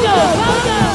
Welcome! Welcome!